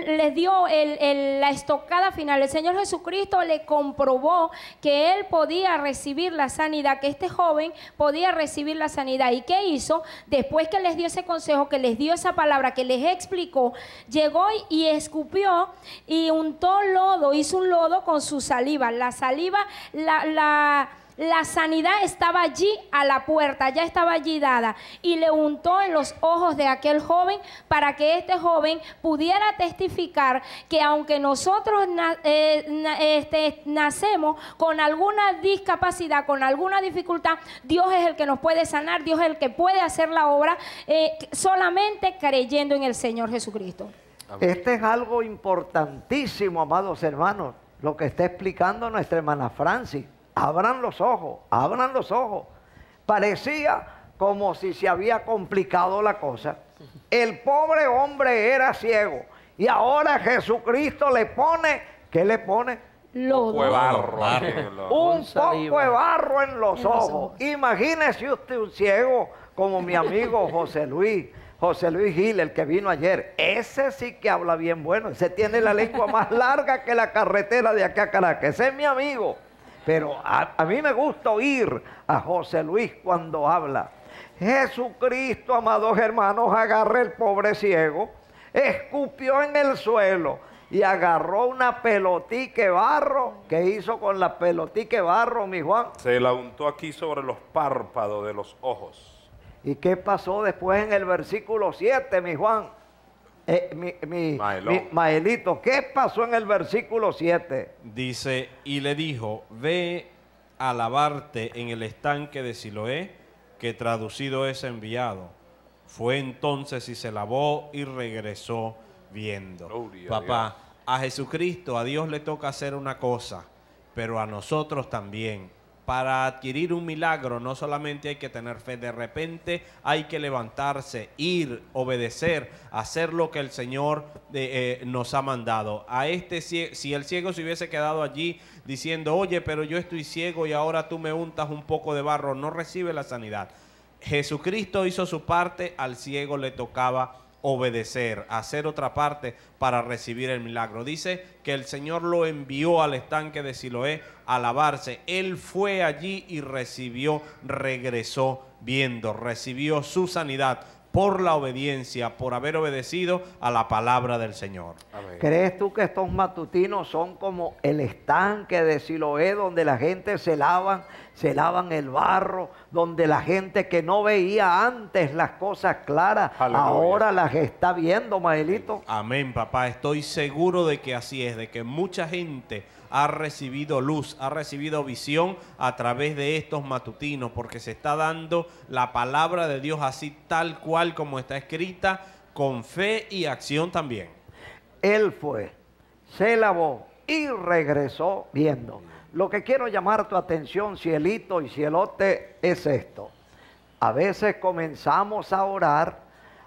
les dio la estocada final. El Señor Jesucristo le comprobó que él podía recibir la sanidad, que este joven podía recibir la sanidad. ¿Y qué hizo? Después que les dio ese consejo, que les dio esa palabra, que les explicó, llegó y escupió y untó lodo, hizo un lodo con su saliva. La saliva, la... la la sanidad estaba allí a la puerta, ya estaba allí dada. Y le untó en los ojos de aquel joven para que este joven pudiera testificar que aunque nosotros eh, este, nacemos con alguna discapacidad, con alguna dificultad, Dios es el que nos puede sanar, Dios es el que puede hacer la obra eh, solamente creyendo en el Señor Jesucristo. Este es algo importantísimo, amados hermanos, lo que está explicando nuestra hermana Francis abran los ojos, abran los ojos. Parecía como si se había complicado la cosa. El pobre hombre era ciego y ahora Jesucristo le pone, ¿qué le pone? Lodo. Un poco de barro en los ojos. Imagínese usted un ciego como mi amigo José Luis. José Luis Gil, el que vino ayer, ese sí que habla bien bueno, ese tiene la lengua más larga que la carretera de acá a Caracas, ese es mi amigo. Pero a, a mí me gusta oír a José Luis cuando habla. Jesucristo, amados hermanos, agarra el pobre ciego, escupió en el suelo y agarró una pelotique barro. ¿Qué hizo con la pelotique barro, mi Juan? Se la untó aquí sobre los párpados de los ojos. ¿Y qué pasó después en el versículo 7, mi Juan? Eh, mi, mi- Maelón. mi- Maelito, ¿qué pasó en el versículo 7? Dice, y le dijo, ve a lavarte en el estanque de Siloé, que traducido es enviado. Fue entonces y se lavó y regresó viendo. Gloria a Papá, a Jesucristo, a Dios le toca hacer una cosa, pero a nosotros también. Para adquirir un milagro no solamente hay que tener fe, de repente hay que levantarse, ir, obedecer, hacer lo que el Señor eh, eh, nos ha mandado. A este si el ciego se hubiese quedado allí diciendo, oye, pero yo estoy ciego y ahora tú me untas un poco de barro, no recibe la sanidad. Jesucristo hizo su parte, al ciego le tocaba obedecer, hacer otra parte para recibir el milagro. Dice que el Señor lo envió al estanque de Siloé a lavarse. Él fue allí y recibió, regresó viendo, recibió su sanidad por la obediencia, por haber obedecido a la palabra del Señor. ¿Crees tú que estos matutinos son como el estanque de Siloé donde la gente se lavan, se lavan el barro, donde la gente que no veía antes las cosas claras, Aleluya. ahora las está viendo, Maelito? Amén, papá. Estoy seguro de que así es, de que mucha gente ha recibido luz, ha recibido visión a través de estos matutinos, porque se está dando la palabra de Dios así tal cual como está escrita, con fe y acción también. Él fue, se lavó y regresó viendo. Lo que quiero llamar tu atención, cielito y cielote, es esto. A veces comenzamos a orar,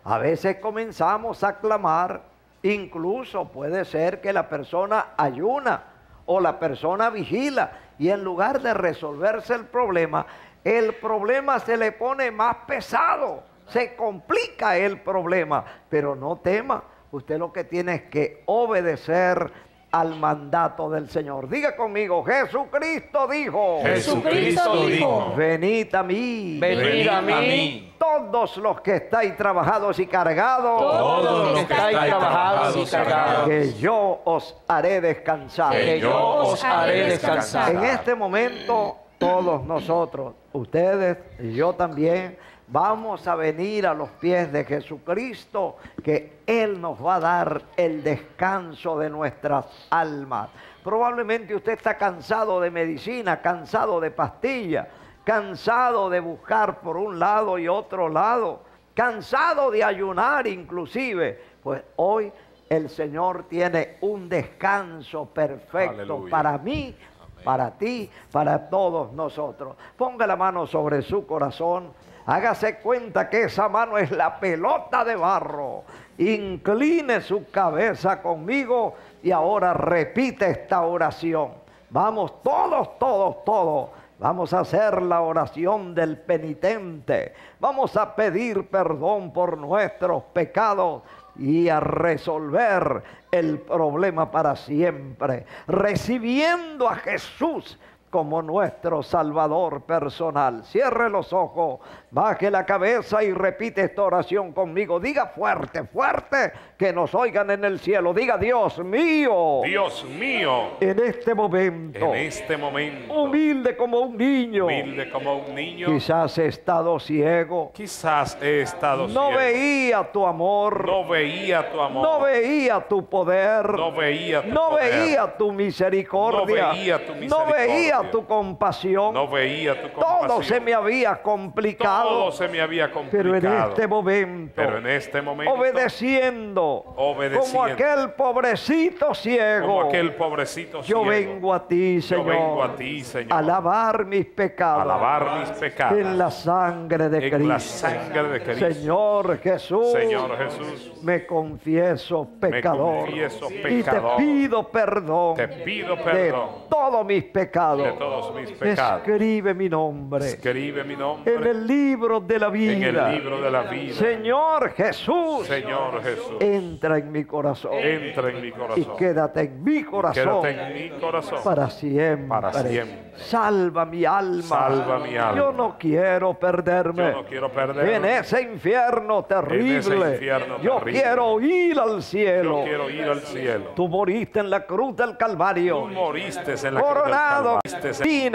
a veces comenzamos a clamar, incluso puede ser que la persona ayuna o la persona vigila y en lugar de resolverse el problema, el problema se le pone más pesado, se complica el problema, pero no tema, usted lo que tiene es que obedecer al mandato del Señor. Diga conmigo, Jesucristo dijo. Jesucristo dijo. Venid a mí. Venid a mí. Todos los que estáis trabajados y cargados. Todos los que estáis trabajados y cargados. Que yo os haré descansar. Que yo os haré descansar. En este momento, todos nosotros, ustedes y yo también, vamos a venir a los pies de Jesucristo, que Él nos va a dar el descanso de nuestras almas. Probablemente usted está cansado de medicina, cansado de pastillas, cansado de buscar por un lado y otro lado, cansado de ayunar inclusive. Pues hoy el Señor tiene un descanso perfecto Aleluya. para mí, para ti, para todos nosotros. Ponga la mano sobre su corazón. Hágase cuenta que esa mano es la pelota de barro. Incline su cabeza conmigo y ahora repite esta oración. Vamos, todos, todos, todos. Vamos a hacer la oración del penitente. Vamos a pedir perdón por nuestros pecados y a resolver el problema para siempre, recibiendo a Jesús como nuestro Salvador personal. Cierre los ojos, baje la cabeza y repite esta oración conmigo. Diga fuerte, fuerte, que nos oigan en el cielo. Diga, Dios mío, Dios mío, en este momento, en este momento, humilde como un niño, humilde como un niño, quizás he estado ciego, quizás he estado no ciego. veía tu amor, no veía tu amor, no veía tu poder, no veía tu no poder, veía tu misericordia, No veía tu no misericordia. veía tu compasión, no veía tu compasión. todo se me había complicado, Todo se me había complicado. pero en este momento, Pero en este momento, obedeciendo, Obedeciendo. como aquel pobrecito ciego, como aquel pobrecito yo ciego, vengo a ti, yo Señor, vengo a ti, Señor, a lavar mis pecados, a lavar mis pecados en la sangre de en Cristo. la sangre de Cristo. Señor Jesús, Señor Jesús, me confieso pecador. confieso Y te pecador. pido perdón te pido de perdón todos mis pecados. de todos mis pecados. Escribe mi nombre Escribe mi nombre en el libro de la vida. en el libro de la vida. Señor Jesús, Señor Jesús, entra en mi corazón entra en mi y corazón. quédate en mi corazón Quédate en mi corazón. para siempre. Para siempre. Salva mi alma. Salva mi alma. Yo no quiero perderme. Yo no quiero perderme. En ese infierno terrible. En ese infierno Yo terrible. quiero ir al cielo. Yo quiero ir al cielo. Tú moriste en la cruz del Calvario. Tú moriste en la cruz del Calvario.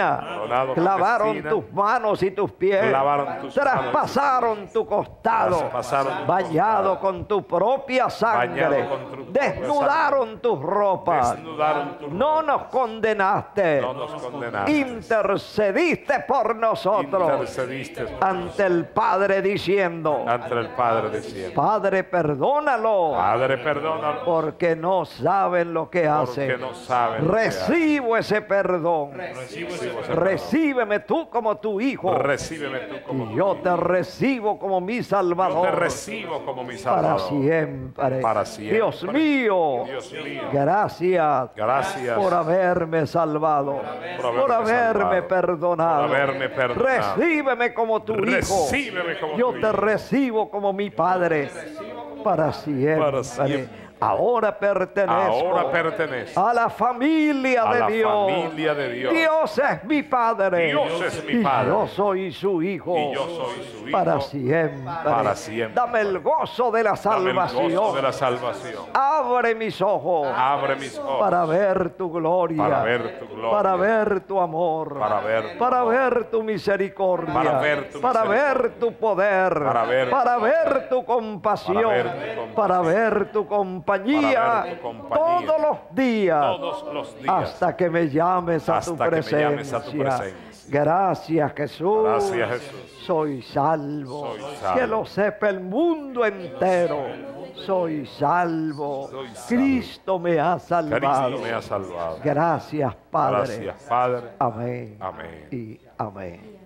Coronado Clavaron tus manos y tus pies. Clavaron tus Traspasaron tu costado. Traspasaron Bañado con tu propia sangre. Tu Desnudaron tus ropas. Desnudaron tu No nos condenaste. No nos condenaste. Intercediste por nosotros Intercediste ante el Padre diciendo, ante el Padre diciendo, Padre, perdónalo. Padre, perdónalo. Porque no saben lo que hacen. No saben Recibo ese perdón. Recibo ese perdón. Recíbeme tú como tu hijo. Recíbeme tú como yo hijo. te recibo como mi Yo Salvador. te recibo como mi para Salvador. siempre. Para siempre. Dios mío. Dios mío. Gracias. Gracias. Por haberme salvado. Por haberme, salvado. perdonado. Por haberme perdonado. Recíbeme como tu hijo. Recíbeme como Yo tu te hijo. recibo como mi padre. Para siempre. Para siempre. Ahora pertenezco. Ahora pertenezco a la familia a de la Dios. familia de Dios. Dios es mi padre. Dios es mi Y yo soy su hijo. Y yo soy su hijo. Para siempre. Para siempre. Dame el gozo de la Dame el salvación. gozo de la salvación. Abre mis ojos. Abre mis ojos. Para ver tu gloria. Para ver tu gloria. Para ver tu amor. Para ver tu Para amor. ver tu misericordia. Para ver tu Para misericordia. ver tu poder. Para ver tu Para poder. ver tu compasión. Para ver tu compasión. Para ver tu compañía. Todos los días. Todos los días. Hasta que me llames a tu me presencia. llames a tu presencia. Gracias Jesús. Gracias, Jesús. Soy salvo. Soy salvo. Que lo sepa el mundo entero. Soy salvo. Soy salvo. Cristo me ha salvado. Cristo me ha salvado. Gracias, Padre. Gracias, Padre. Amén. Amén. Y amén.